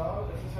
klar, es ist